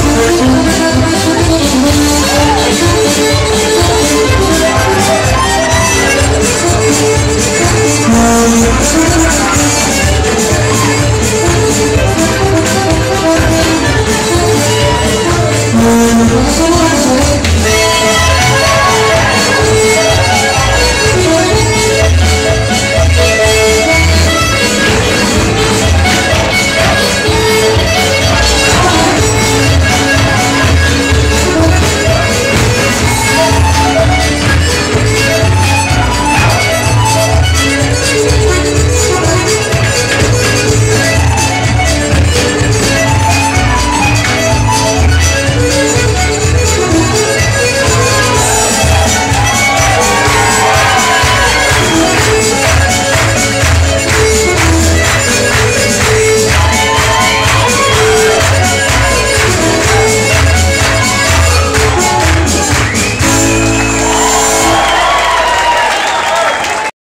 I'm sorry.